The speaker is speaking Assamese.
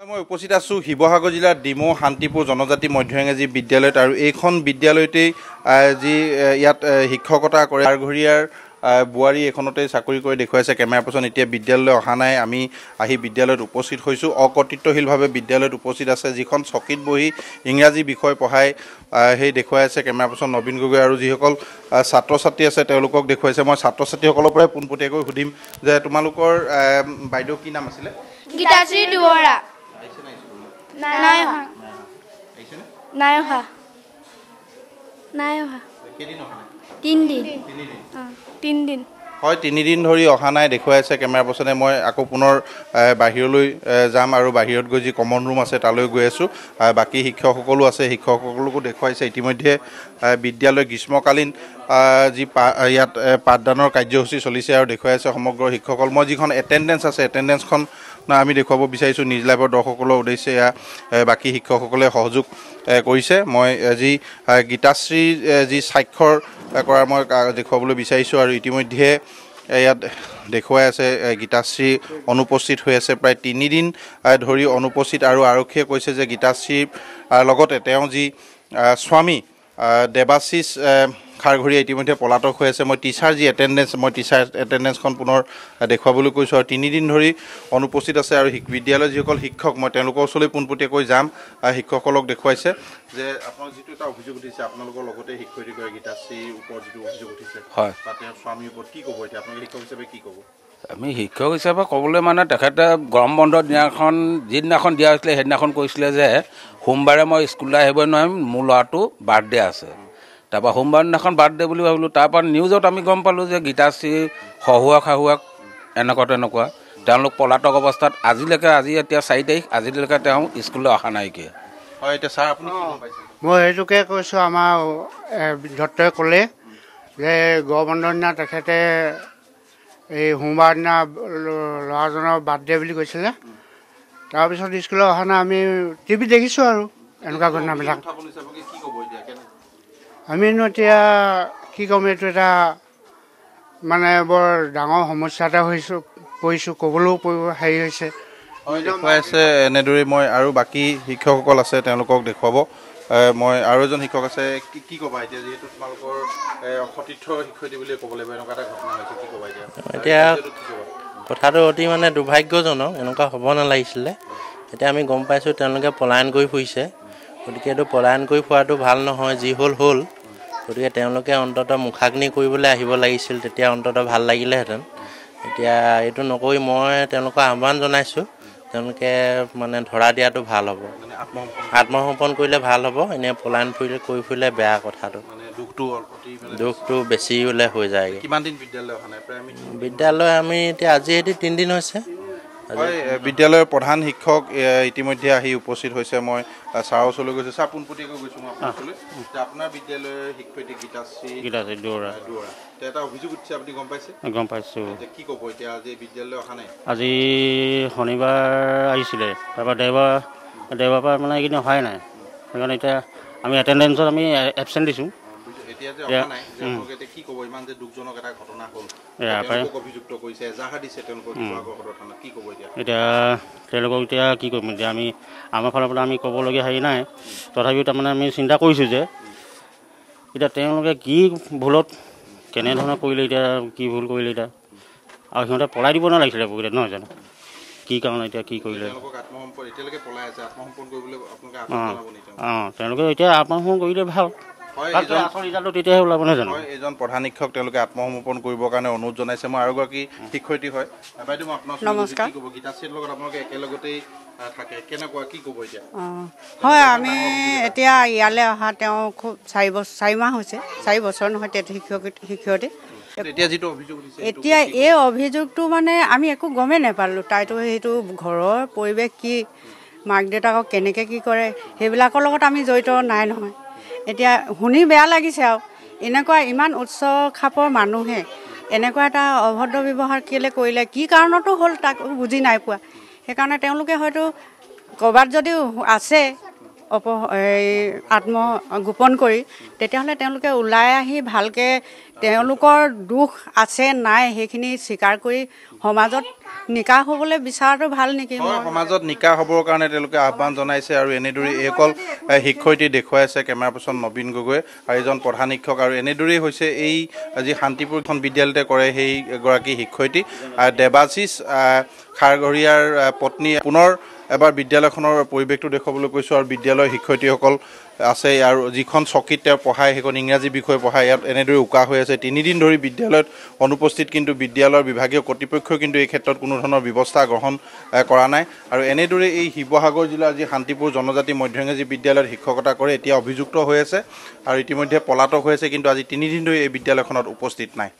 মই উপস্থিত আছোঁ শিৱসাগৰ জিলাৰ ডিমৌ শান্তিপুৰ জনজাতি মধ্য ইংৰাজী বিদ্যালয়ত আৰু এইখন বিদ্যালয়তেই যি ইয়াত শিক্ষকতা কৰে। আৰঘৰীয়াৰ বোৱাৰী এইখনতেই চাকৰি কৰি দেখুৱাইছে কেমেৰা পাৰ্চন। এতিয়া বিদ্যালয়লৈ অহা নাই। আমি আহি বিদ্যালয়ত উপস্থিত হৈছোঁ। অকৰ্তৃত্বশীলভাৱে বিদ্যালয়ত উপস্থিত আছে যিখন চকীত বহি ইংৰাজী বিষয় পঢ়াই সেই দেখুৱাই আছে কেমেৰা পাৰ্চন নবীন গগৈ আৰু যিসকল ছাত্ৰ ছাত্ৰী আছে তেওঁলোকক দেখুৱাইছে। মই ছাত্ৰ ছাত্ৰীসকলৰ পৰাই পোনপটীয়াকৈ সুধিম যে তোমালোকৰ বাইদেউ কি নাম আছিলে? গীতাশ্ৰী দুৱৰা। নাই অহা। নাই। অহা। নাই তিনিদিন। তিনিদিন। হয় তিনিদিন ধৰি অহা নাই দেখুৱাই আছে কেমেৰা পাৰ্চনে মই আকৌ পুনৰ বাহিৰলৈ যাম আৰু বাহিৰত গৈ যি কমন ৰুম আছে তালৈ গৈ আছোঁ। বাকী শিক্ষকসকলো আছে শিক্ষকসকলকো দেখুৱাইছে। ইতিমধ্যে বিদ্যালয় গ্ৰীষ্মকালীন যি পা ইয়াত পাঠদানৰ কাৰ্যসূচী চলিছে আৰু দেখুৱাই আছে সমগ্ৰ শিক্ষকসকল। মই যিখন এটেণ্ডেঞ্চ আছে এটেণ্ডেঞ্চখন আমি দেখুৱাব বিচাৰিছোঁ নিউজ লাইভৰ দৰ্শকসকলৰ উদ্দেশ্যে এয়া বাকী শিক্ষকসকলে সহযোগ কৰিছে। মই যি এ, যি স্বাক্ষৰ এ, কৰাৰ মই দেখুৱাবলৈ বিচাৰিছোঁ আৰু ইতিমধ্যে ইয়াত দেখুৱাই আছে গীতাশ্ৰী অনুপস্থিত হৈ আছে প্ৰায় তিনিদিন ধৰি অনুপস্থিত আৰু আৰক্ষীয়ে কৈছে যে গীতাশ্ৰীৰ লগতে তেওঁ যি স্বামী দেৱাশিষ খাৰঘৰীয়া ইতিমধ্যে পলাতক হৈ আছে। মই টিচাৰ যি এটেণ্ডেঞ্চ মই টিচাৰ এটেণ্ডেঞ্চখন পুনৰ দেখুৱাবলৈ কৈছোঁ আৰু তিনিদিন ধৰি অনুপস্থিত আছে আৰু বিদ্যালয়ৰ যিসকল শিক্ষক মই তেওঁলোকৰ ওচৰলৈ পোনপটীয়াকৈ যাম শিক্ষকসকলক দেখুৱাইছে যে আপোনালোক যিটো এটা অভিযোগ উঠিছে আপোনালোকৰ লগতে শিক্ষয়িত্ৰী গীতাশ্ৰীৰ ওপৰত যিটো অভিযোগ উঠিছে হয়। বা তেওঁৰ স্বামীৰ ওপৰত কি ক'ব এতিয়া? আপোনালোকে শিক্ষক হিচাপে কি ক'ব? আমি শিক্ষক হিচাপে ক'বলৈ মানে তেখেতে গৰম বন্ধৰ দিনাখন যিদিনাখন দিয়া হৈছিলে সেইদিনাখন কৈছিলে যে সোমবাৰে মই স্কুললৈ আহিব নোৱাৰিম মোৰ ল'ৰাটো বাৰ্থডে আছে। তাৰপৰা সোমবাৰ দিনাখন বাৰ্থডে বুলি ভাবিলোঁ তাৰপৰা নিউজত আমি গম পালোঁ যে গীতাশ্ৰী শহুৱাক শাহুৱাক এনেকুৱা তেনেকুৱা তেওঁলোক পলাতক অৱস্থাত আজিলৈকে আজি এতিয়া চাৰি তাৰিখ আজিলৈকে তেওঁ স্কুললৈ অহা নাইকিয়া। হয় এতিয়া ছাৰ আপুনি মই সেইটোকে কৈছোঁ আমাৰ দত্তই ক'লে যে গড় বন্ধৰ দিনা তেখেতে এই সোমবাৰ দিনা ল'ৰাজনৰ বাৰ্থডে বুলি কৈছিলে। তাৰপিছত স্কুলত অহা নাই আমি টিভিত দেখিছোঁ আৰু এনেকুৱা ঘটনাবিলাক উত্থাপন হৈছে আপোনালোকে কি ক'ব এতিয়া কেনে আমিনো এতিয়া কি ক'ম এইটো এটা মানে বৰ ডাঙৰ সমস্যা এটা হৈছোঁ পৰিছোঁ ক'বলৈও পৰিব হেৰি হৈছে। হয় দেখুৱাই আছে এনেদৰেই মই আৰু বাকী শিক্ষকসকল আছে তেওঁলোকক দেখুৱাব। মই আৰু এজন শিক্ষক আছে কি কি ক'বা এতিয়া যিহেতু তোমালোকৰ সতীৰ্থ শিক্ষয়িত্ৰী বুলিয়ে ক'ব লাগিব এনেকুৱা এটা ঘটনা হৈছে কি ক'বা এতিয়া? এতিয়া? কথাটো অতি মানে দুৰ্ভাগ্যজনক এনেকুৱা হ'ব নালাগিছিলে। এতিয়া আমি গম পাইছোঁ তেওঁলোকে পলায়ন কৰি ফুৰিছে। গতিকে এইটো পলায়ন কৰি ফুৰাটো ভাল নহয় যি হ'ল হ'ল। গতিকে তেওঁলোকে অন্ততঃ মুখাগ্নি কৰিবলৈ আহিব লাগিছিল তেতিয়া অন্ততঃ ভাল লাগিলেহেঁতেন। এতিয়া এইটো নকৰি মই তেওঁলোকক আহ্বান জনাইছোঁ তেওঁলোকে মানে ধৰা দিয়াটো ভাল হ'ব। আত্মসমৰ্পণ। কৰিলে ভাল হ'ব এনেই পলায়ন ফুৰিলে কৰি ফুৰিলে বেয়া কথাটো। দুখটো বেছি হ'লে হৈ যায়গৈ। আমি বিদ্যালয় আমি এতিয়া আজি এটি তিনিদিন হৈছে। হয় বিদ্যালয়ৰ প্ৰধান শিক্ষক ইতিমধ্যে আহি উপস্থিত হৈছে। মই ছাৰৰ ওচৰলৈ গৈছোঁ। ছাৰ পোনপটীয়াকৈ গৈছোঁ মই আপোনাৰ ওচৰলৈ যে আপোনাৰ বিদ্যালয়ৰ শিক্ষয়িত্ৰী গীতাশ্ৰী গীতাশ্ৰী দুৱৰা। দুৱৰা। এটা অভিযোগ উঠিছে আপুনি গম পাইছে? গম পাইছোঁ। কি ক'ব এতিয়া আজি বিদ্যালয় অহা নাই? আজি শনিবাৰ আহিছিলে। তাৰপৰা দেওবাৰ দেওবাৰ পৰা মানে এইকেইদিন অহাই নাই। সেইকাৰণে এতিয়া আমি এটেণ্ডেঞ্চত আমি এবচেণ্ট দিছোঁ। এতিয়া যে এয়া, অহা নাই যে আপোনালোকে এতিয়া কি ক'ব ইমান যে দুখজনক এটা ঘটনা হ'ল। এয়া, পাই। তেওঁলোকক অভিযুক্ত কৰিছে এজাহাৰ দিছে তেওঁলোকৰ শিৱসাগৰ সদৰ থানাত। কি ক'ব এতিয়া? এতিয়া তেওঁলোকক এতিয়া কি কৰিম এতিয়া আমি আমাৰ ফালৰ পৰা আমি ক'বলগীয়া হেৰি নাই। তথাপিও তাৰমানে আমি চিন্তা কৰিছোঁ যে এতিয়া তেওঁলোকে কি ভুলত কেনেধৰণে কৰিলে এতিয়া কি ভুল কৰিলে এতিয়া। আৰু সিহঁতে পলাই দিব নালাগিছিলে বহুতে নহয় জানো? কি কাৰণে এতিয়া কি কৰিলে? আত্মসম্পৰ্ণ আত্মসম্পৰ্ণ অঁ তেওঁলোকে এতিয়া আত্মসমৰ্পণ কৰিলে ভাল। এজন আচল ৰিজাল্টটো তেতিয়াহে ওলাব নহয় জানো? হয় এজন প্ৰধান শিক্ষক তেওঁলোকে আত্মসমৰ্পণ কৰিবৰ কাৰণে অনুৰোধ জনাইছে। মই আৰু এগৰাকী শিক্ষয়িত্ৰী হয়। আহ, বাইদেউ মই আপোনাৰ ওচৰলৈ গৈছোঁ। নমস্কাৰ। কি ক'ব গীতাশ্ৰীৰ লগত আপোনালোকে একেলগতেই আহ, থাকে। কেনেকুৱা কি ক'ব এতিয়া? অঁ হয় আমি এতিয়া ইয়ালৈ অহা তেওঁ খুব চাৰি বছৰ চাৰি মাহ হৈছে। চাৰি বছৰ নহয় শিক্ষক শিক্ষয়িত্ৰী। এতিয়া যিটো এতিয়া এই অভিযোগটো মানে আমি একো গমেই নাপালোঁ। তাইতো সেইটো ঘৰৰ পৰিৱেশ কি মাক দেউতাকক কেনেকৈ কি কৰে সেইবিলাকৰ লগত আমি জড়িত নাই নহয়। এতিয়া শুনি বেয়া লাগিছে আৰু। এনেকুৱা ইমান উচ্চ খাপৰ মানুহে এনেকুৱা এটা অভদ্ৰ ব্যৱহাৰ কেলৈ কৰিলে? কি কাৰণতো হ'ল তাক বুজি নাই পোৱা? সেইকাৰণে তেওঁলোকে হয়তো ক'ৰবাত যদিও আছে অপ এই আত্মগোপন কৰি তেতিয়াহ'লে তেওঁলোকে ওলাই আহি ভালকৈ তেওঁলোকৰ দুখ আছে নাই সেইখিনি স্বীকাৰ কৰি সমাজত নিকা হ'বলৈ বিচৰাটো ভাল নেকি? সমাজত নিকা হ'বৰ কাৰণে তেওঁলোকে আহ্বান জনাইছে আৰু এনেদৰে এইসকল শিক্ষয়িত্ৰী দেখুৱাই আছে কেমেৰা পাৰ্চন নবীন গগৈ আৰু এজন প্ৰধান শিক্ষক আৰু এনেদৰেই হৈছে এই যি শান্তিপুৰখন বিদ্যালয়তে কৰে সেই এগৰাকী শিক্ষয়িত্ৰী। দেৱাশিষ খাৰঘৰীয়াৰ পত্নী পুনৰ এবাৰ বিদ্যালয়খনৰ পৰিৱেশটো দেখুৱাবলৈ কৈছোঁ আৰু বিদ্যালয়ৰ শিক্ষয়িত্ৰীসকল আছে আৰু যিখন চকীত তেওঁ পঢ়ায় সেইখন ইংৰাজী বিষয় পঢ়ায় ইয়াত এনেদৰে উকা হৈ আছে। তিনিদিন ধৰি বিদ্যালয়ত অনুপস্থিত কিন্তু বিদ্যালয়ৰ বিভাগীয় কৰ্তৃপক্ষই কিন্তু এই ক্ষেত্ৰত কোনো ধৰণৰ ব্যৱস্থা গ্ৰহণ কৰা নাই। আৰু এনেদৰে এই শিৱসাগৰ জিলাৰ যি শান্তিপুৰ জনজাতি মধ্য ইংৰাজী বিদ্যালয়ত শিক্ষকতা কৰে এতিয়া অভিযুক্ত হৈ আছে আৰু ইতিমধ্যে পলাতক হৈ আছে কিন্তু আজি তিনিদিন ধৰি এই বিদ্যালয়খনত উপস্থিত নাই।